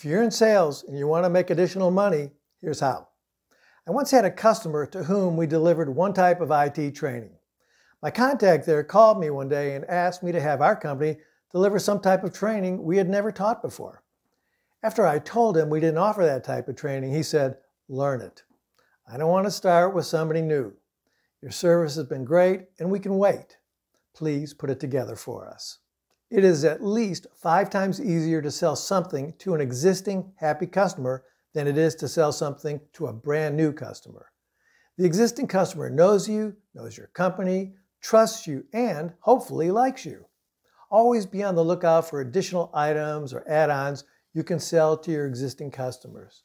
If you're in sales and you want to make additional money, here's how. I once had a customer to whom we delivered one type of IT training. My contact there called me one day and asked me to have our company deliver some type of training we had never taught before. After I told him we didn't offer that type of training, he said, Learn it. I don't want to start with somebody new. Your service has been great and we can wait. Please put it together for us. It is at least five times easier to sell something to an existing happy customer than it is to sell something to a brand new customer. The existing customer knows you, knows your company, trusts you, and hopefully likes you. Always be on the lookout for additional items or add ons you can sell to your existing customers.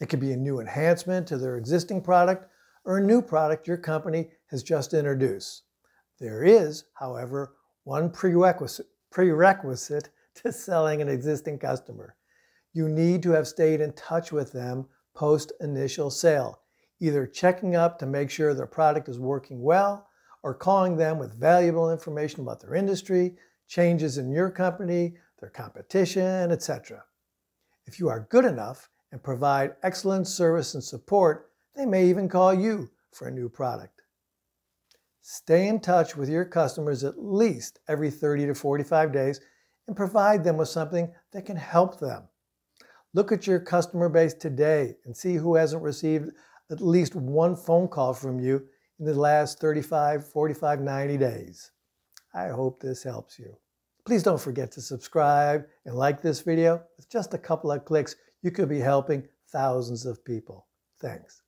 It could be a new enhancement to their existing product or a new product your company has just introduced. There is, however, one prerequisite prerequisite to selling an existing customer. You need to have stayed in touch with them post initial sale, either checking up to make sure their product is working well or calling them with valuable information about their industry, changes in your company, their competition, etc. If you are good enough and provide excellent service and support, they may even call you for a new product. Stay in touch with your customers at least every 30 to 45 days and provide them with something that can help them. Look at your customer base today and see who hasn't received at least one phone call from you in the last 35, 45, 90 days. I hope this helps you. Please don't forget to subscribe and like this video. With just a couple of clicks, you could be helping thousands of people. Thanks.